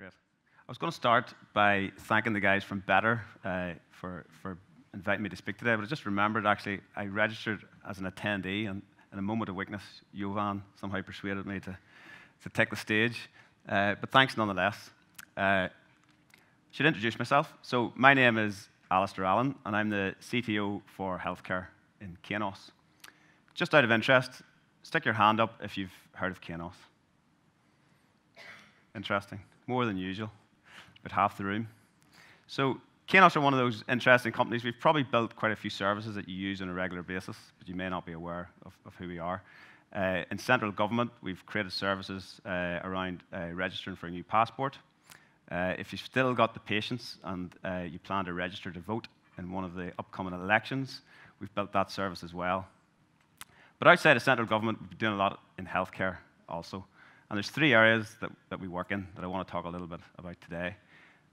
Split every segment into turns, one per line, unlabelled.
Great. I was going to start by thanking the guys from Better uh, for, for inviting me to speak today, but I just remembered actually I registered as an attendee, and in a moment of weakness, Jovan somehow persuaded me to, to take the stage. Uh, but thanks nonetheless. Uh, should introduce myself. So my name is Alastair Allen, and I'm the CTO for healthcare in Kainos. Just out of interest, stick your hand up if you've heard of Kainos. Interesting. More than usual, about half the room. So Kainos are one of those interesting companies. We've probably built quite a few services that you use on a regular basis, but you may not be aware of, of who we are. Uh, in central government, we've created services uh, around uh, registering for a new passport. Uh, if you've still got the patience and uh, you plan to register to vote in one of the upcoming elections, we've built that service as well. But outside of central government, we've been doing a lot in healthcare also. And there's three areas that, that we work in that I want to talk a little bit about today.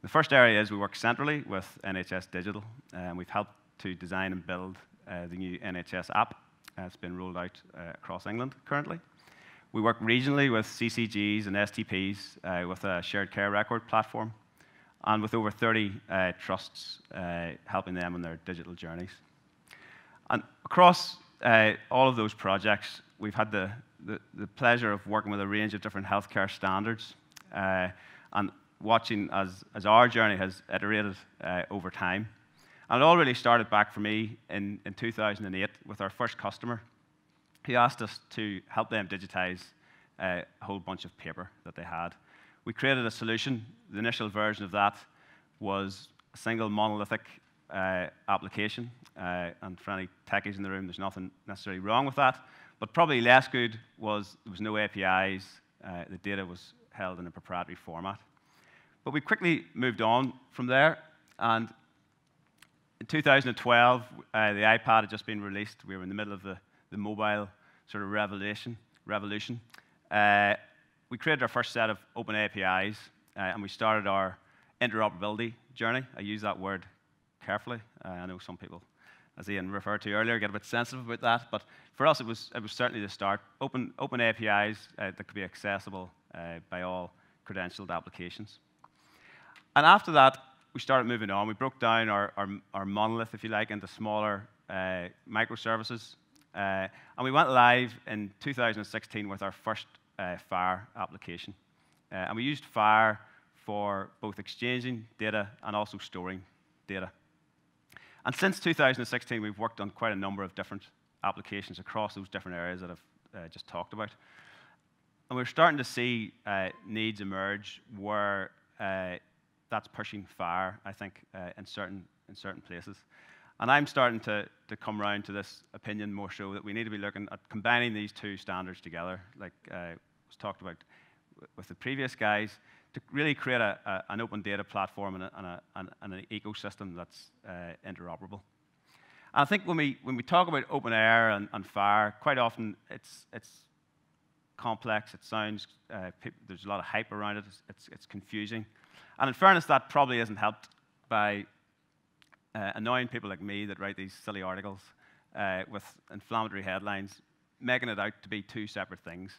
The first area is we work centrally with NHS Digital, and we've helped to design and build uh, the new NHS app. Uh, it's been rolled out uh, across England currently. We work regionally with CCGs and STPs uh, with a shared care record platform, and with over 30 uh, trusts uh, helping them in their digital journeys. And across all of those projects, we've had the, the, the, pleasure of working with a range of different healthcare standards. and watching as, as our journey has iterated uh, over time. And it all really started back for me in, in 2008 with our first customer. He asked us to help them digitize uh, a whole bunch of paper that they had. We created a solution. The initial version of that was a single monolithic uh, application. Uh, and for any techies in the room, there's nothing necessarily wrong with that. But probably less good was there was no APIs. Uh, the data was held in a proprietary format. But we quickly moved on from there. And in 2012, uh, the iPad had just been released. We were in the middle of the, the mobile sort of revolution. revolution. Uh, we created our first set of open APIs, uh, and we started our interoperability journey. I use that word carefully. Uh, I know some people, as Ian referred to earlier, get a bit sensitive about that. But for us, it was, it was certainly the start. Open, open APIs uh, that could be accessible uh, by all credentialed applications. And after that, we started moving on. We broke down our, our, our monolith, if you like, into smaller uh, microservices. Uh, and we went live in 2016 with our first uh, FHIR application. Uh, and we used FHIR for both exchanging data and also storing data. And since 2016, we've worked on quite a number of different applications across those different areas that I've uh, just talked about. And we're starting to see uh, needs emerge where that's pushing far, I think, uh, in, certain, in certain places. And I'm starting to, to come around to this opinion more so that we need to be looking at combining these two standards together, like uh, was talked about with the previous guys, to really create a, a, an open data platform and, a, and, and, an ecosystem that's uh, interoperable. And I think when we, when we talk about openEHR and, and FHIR, quite often it's, it's complex, it sounds, uh, there's a lot of hype around it, it's, it's, it's confusing. And in fairness, that probably isn't helped by uh, annoying people like me that write these silly articles uh, with inflammatory headlines, making it out to be two separate things.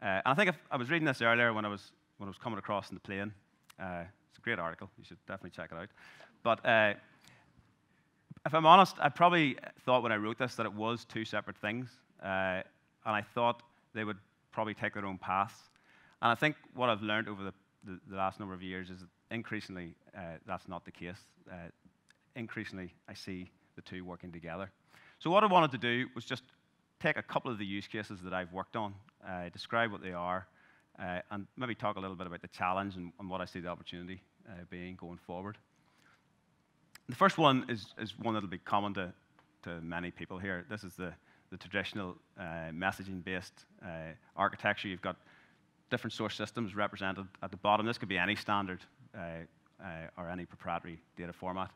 Uh, and I think if, I was reading this earlier when I was, when I was coming across in the plane. Uh, it's a great article. You should definitely check it out. But uh, if I'm honest, I probably thought when I wrote this that it was two separate things. Uh, and I thought they would probably take their own paths. And I think what I've learned over the the, the last number of years is that increasingly uh, that's not the case. Uh, increasingly, I see the two working together. So what I wanted to do was just take a couple of the use cases that I've worked on, uh, describe what they are, and maybe talk a little bit about the challenge and, and what I see the opportunity uh, being going forward. The first one is, is one that will be common to, to many people here. This is the, the traditional uh, messaging-based architecture. You've got different source systems represented at the bottom. This could be any standard uh, uh, or any proprietary data format.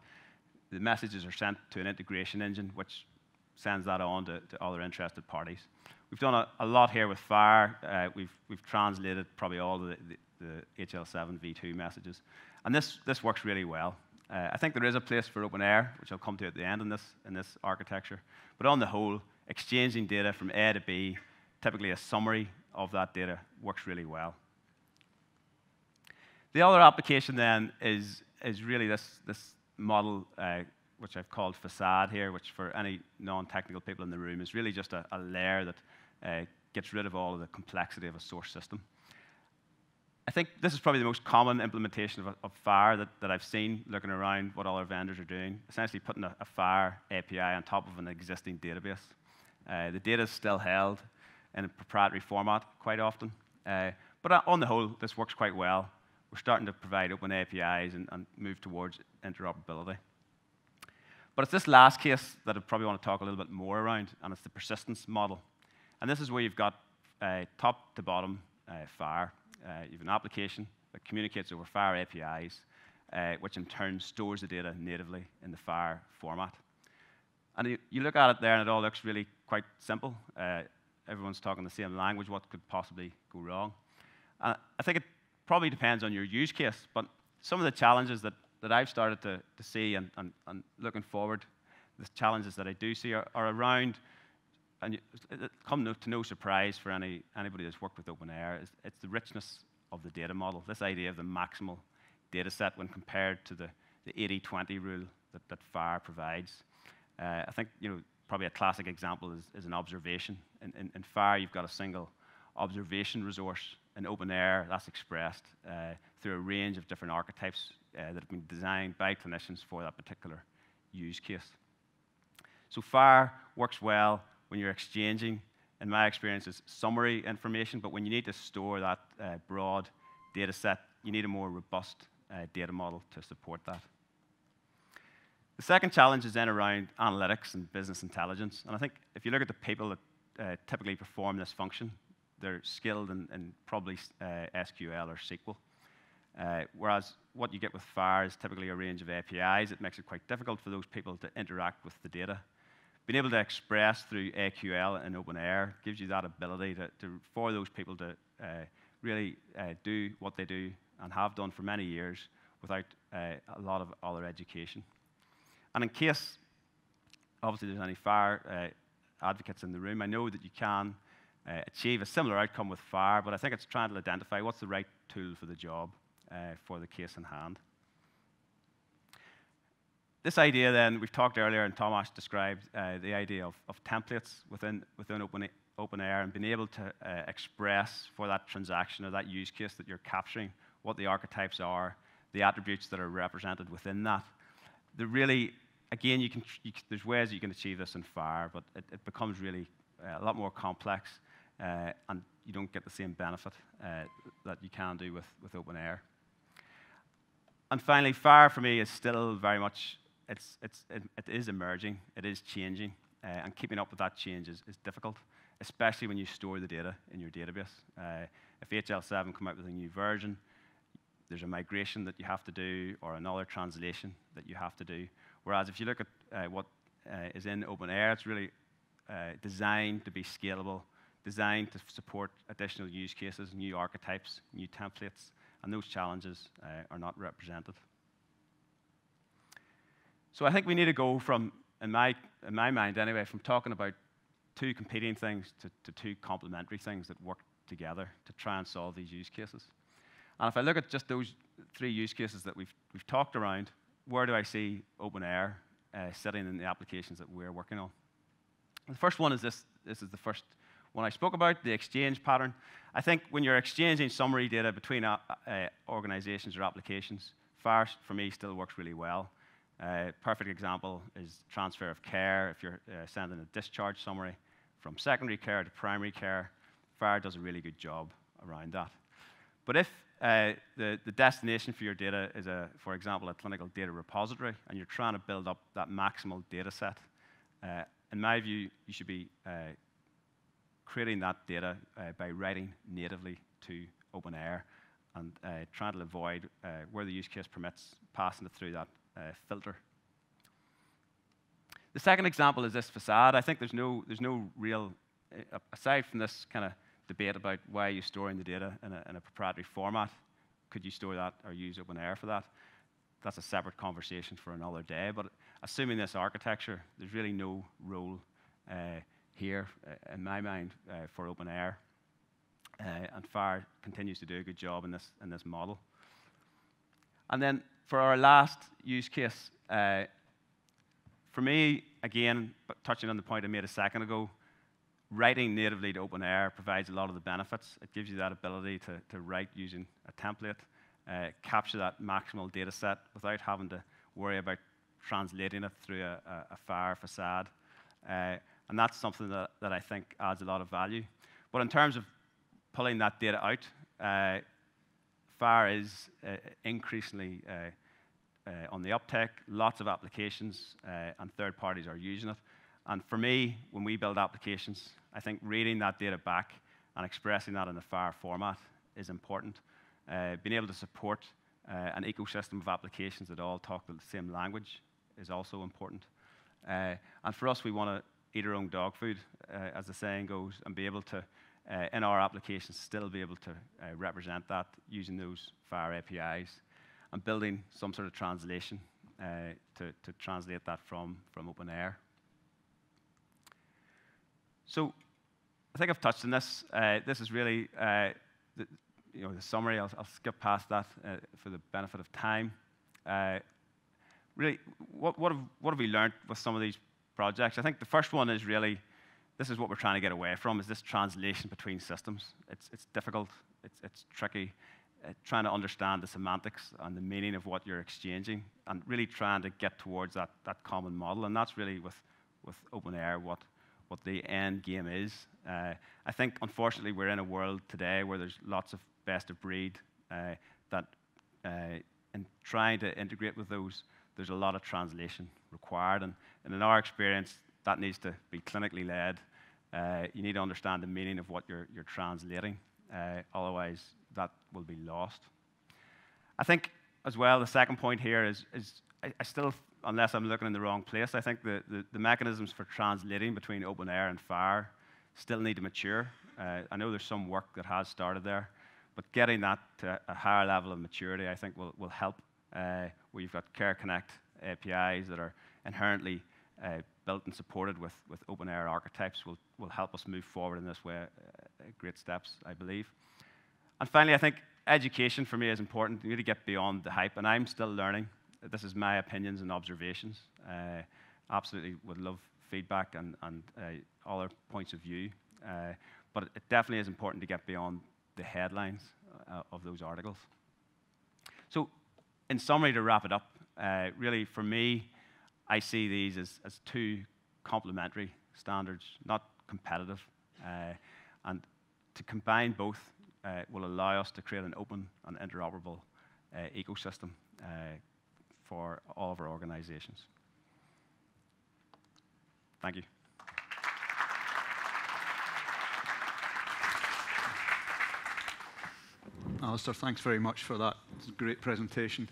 The messages are sent to an integration engine, which sends that on to, to other interested parties. We've done a, a lot here with FHIR. Uh, we've, we've translated probably all the, the, the, HL7 v2 messages. And this, this works really well. Uh, I think there is a place for openEHR, which I'll come to at the end in this, in this architecture. But on the whole, exchanging data from A to B, typically a summary of that data works really well. The other application then is, is really this, this model, uh, which I've called facade here, which for any non-technical people in the room is really just a, a layer that uh, gets rid of all of the complexity of a source system. I think this is probably the most common implementation of, of FHIR that, that I've seen looking around what other vendors are doing, essentially putting a, a FHIR API on top of an existing database. Uh, the data is still held in a proprietary format quite often, uh, but on the whole, this works quite well. We're starting to provide open APIs and, and move towards interoperability. But it's this last case that I probably want to talk a little bit more around, and it's the persistence model. And this is where you've got uh, top to bottom uh, FHIR. Uh, you have an application that communicates over FHIR APIs, uh, which in turn stores the data natively in the FHIR format. And you, you, look at it there, and it all looks really quite simple. Uh, everyone's talking the same language. What could possibly go wrong? Uh, I think it probably depends on your use case, but some of the challenges that, that I've started to, to see and, and, and looking forward, the challenges that I do see are, are around and come no, to no surprise for any, anybody that's worked with openEHR, is it's the richness of the data model. This idea of the maximal data set when compared to the, the 80-20 rule that, that FHIR provides. Uh, I think you know probably a classic example is, is an observation. In, in, in FHIR, you've got a single observation resource. In openEHR, that's expressed uh, through a range of different archetypes uh, that have been designed by clinicians for that particular use case. So FHIR works well when you're exchanging, in my experience, is summary information, but when you need to store that uh, broad data set, you need a more robust uh, data model to support that. The second challenge is then around analytics and business intelligence. And I think if you look at the people that uh, typically perform this function, they're skilled in, in probably uh, SQL or SQL. Uh, whereas what you get with FHIR is typically a range of APIs. It makes it quite difficult for those people to interact with the data being able to express through AQL and openEHR gives you that ability to, to for those people to uh, really uh, do what they do and have done for many years without uh, a lot of other education. And in case, obviously, there's any FHIR uh, advocates in the room, I know that you can achieve a similar outcome with FHIR, but I think it's trying to identify what's the right tool for the job for the case in hand. This idea then, we've talked earlier, and Tomas described uh, the idea of, of, templates within, within Open, openEHR and being able to uh, express for that transaction or that use case that you're capturing what the archetypes are, the attributes that are represented within that. The really, again, you can, you, there's ways you can achieve this in FHIR, but it, it becomes really uh, a lot more complex, uh, and you don't get the same benefit uh, that you can do with, with openEHR. And finally, FHIR for me is still very much it's, it's, it, it is emerging, it is changing, uh, and keeping up with that change is, is, difficult, especially when you store the data in your database. Uh, if HL7 come out with a new version, there's a migration that you have to do or another translation that you have to do. Whereas if you look at uh, what uh, is in openEHR, it's really uh, designed to be scalable, designed to support additional use cases, new archetypes, new templates, and those challenges uh, are not represented. So I think we need to go from, in my, in my mind anyway, from talking about two competing things to, to two complementary things that work together to try and solve these use cases. And if I look at just those three use cases that we've, we've talked around, where do I see openEHR uh, sitting in the applications that we're working on? The first one is this. This is the first one I spoke about, the exchange pattern. I think when you're exchanging summary data between uh, organizations or applications, FHIR for me still works really well. Uh, perfect example is transfer of care. If you're uh, sending a discharge summary from secondary care to primary care, FHIR does a really good job around that. But if uh, the, the destination for your data is, a, for example, a clinical data repository, and you're trying to build up that maximal data set, uh, in my view, you should be uh, creating that data uh, by writing natively to openEHR and trying to avoid where the use case permits passing it through that uh, filter. The second example is this facade. I think there's no, there's no real, uh, aside from this kind of debate about why you're storing the data in a, in a proprietary format, could you store that or use openEHR for that? That's a separate conversation for another day. But assuming this architecture, there's really no role uh, here, uh, in my mind, uh, for openEHR. Uh, and FHIR continues to do a good job in this, in this model. And then for our last use case, uh, for me, again, touching on the point I made a second ago, writing natively to openEHR provides a lot of the benefits. It gives you that ability to, to write using a template, uh, capture that maximal data set without having to worry about translating it through a, a, a FHIR facade. Uh, and that's something that, that I think adds a lot of value. But in terms of pulling that data out, uh, FHIR is uh, increasingly uh, uh, on the uptake. Lots of applications uh, and third parties are using it. And for me, when we build applications, I think reading that data back and expressing that in a FHIR format is important. Uh, being able to support an ecosystem of applications that all talk the same language is also important. And for us, we want to eat our own dog food, uh, as the saying goes, and be able to, uh, in our applications, still be able to uh, represent that using those FHIR APIs and building some sort of translation to, to translate that from, from openEHR. So I think I've touched on this. Uh, this is really uh, the, you know, the summary. I'll, I'll skip past that uh, for the benefit of time. Uh, really, what, what, have, what have we learned with some of these projects? I think the first one is really, this is what we're trying to get away from, is this translation between systems. It's, it's difficult, it's, it's tricky, uh, trying to understand the semantics and the meaning of what you're exchanging, and really trying to get towards that, that common model. And that's really with, with openEHR what, what the end game is. Uh, I think, unfortunately, we're in a world today where there's lots of best of breed uh, that, uh, in trying to integrate with those, there's a lot of translation required. And, and in our experience, that needs to be clinically led. Uh, you need to understand the meaning of what you're, you're translating. Uh, otherwise, that will be lost. I think, as well, the second point here is, is I, I still unless I'm looking in the wrong place. I think the, the, the mechanisms for translating between openEHR and FHIR still need to mature. Uh, I know there's some work that has started there, but getting that to a higher level of maturity, I think, will, will help. Uh, where you've got Care Connect APIs that are inherently uh, built and supported with, with openEHR archetypes will, will help us move forward in this way. Uh, great steps, I believe. And finally, I think education for me is important. You need to get beyond the hype, and I'm still learning this is my opinions and observations. Uh, absolutely would love feedback and, and uh, other points of view. Uh, but it definitely is important to get beyond the headlines uh, of those articles. So, in summary, to wrap it up, uh, really for me, I see these as, as two complementary standards, not competitive. Uh, and to combine both uh, will allow us to create an open and interoperable uh, ecosystem uh, for all of our organizations. Thank you.
Alastair, thanks very much for that. Great presentation.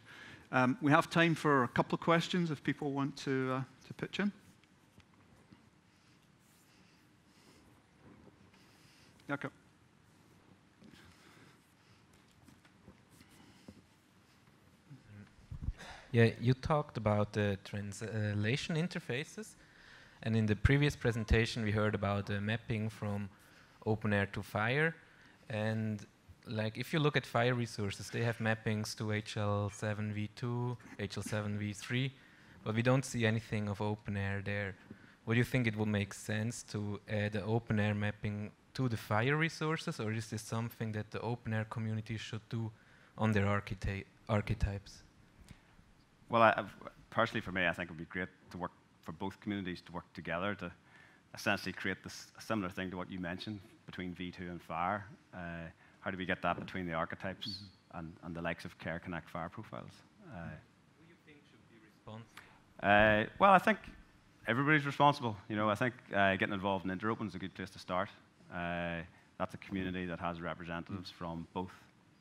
Um, we have time for a couple of questions if people want to, uh, to pitch in. Jakob.
Yeah, you talked about the translation interfaces, and in the previous presentation we heard about the mapping from openEHR to FHIR, and like if you look at FHIR resources, they have mappings to HL7v2, HL7v3, but we don't see anything of openEHR there. Would you think it would make sense to add the openEHR mapping to the FHIR resources, or is this something that the openEHR community should do on their archetypes?
Well, I, personally, for me, I think it would be great to work for both communities to work together to essentially create this similar thing to what you mentioned between V2 and FHIR. Uh, how do we get that between the archetypes mm -hmm. and, and the likes of Care Connect FHIR profiles? Uh,
Who do you think should be responsible?
Uh, well, I think everybody's responsible. You know, I think uh, getting involved in Interopen is a good place to start. Uh, that's a community that has representatives mm -hmm. from both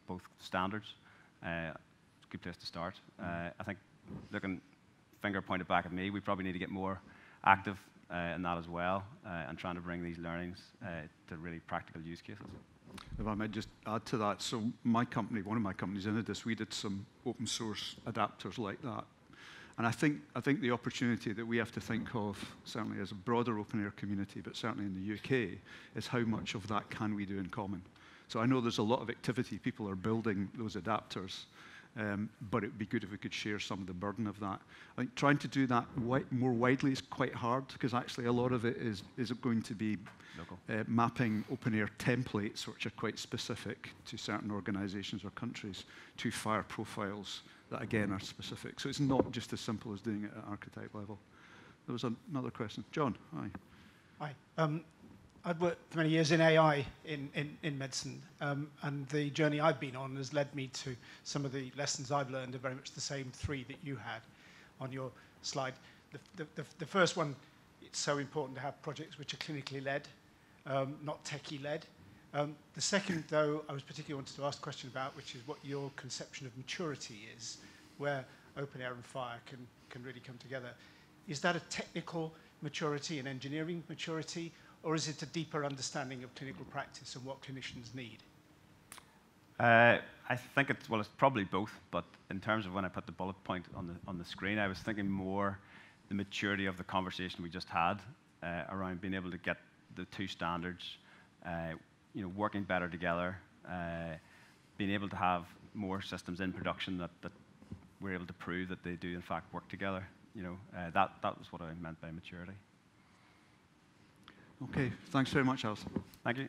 both standards. Uh, it's a good place to start. I think looking finger pointed back at me, we probably need to get more active uh, in that as well uh, and trying to bring these learnings uh, to really practical use cases.
If I might just add to that, so my company, one of my companies, Innodis, we did some open source adapters like that. And I think, I think the opportunity that we have to think of, certainly as a broader openEHR community, but certainly in the UK, is how much of that can we do in common. So I know there's a lot of activity. People are building those adapters Um, but it would be good if we could share some of the burden of that. I think trying to do that wi more widely is quite hard because actually a lot of it is, is going to be uh, mapping open air templates, which are quite specific to certain organizations or countries, to fire profiles that again are specific. So it's not just as simple as doing it at archetype level. There was another question. John, hi.
Hi. Um, I've worked for many years in AI in, in, in medicine, um, and the journey I've been on has led me to some of the lessons I've learned are very much the same three that you had on your slide. The, the, the, the first one, it's so important to have projects which are clinically led, um, not techie led. Um, the second, though, I was particularly wanted to ask a question about, which is what your conception of maturity is, where openEHR and FHIR can, can really come together. Is that a technical maturity and engineering maturity, or is it a deeper understanding of clinical practice and what clinicians need?
Uh, I think it's well, it's probably both. But in terms of when I put the bullet point on the on the screen, I was thinking more the maturity of the conversation we just had uh, around being able to get the two standards, uh, you know, working better together, uh, being able to have more systems in production that, that we're able to prove that they do in fact work together. You know, uh, that that was what I meant by maturity.
Okay, thanks very much, Alison.
Thank you.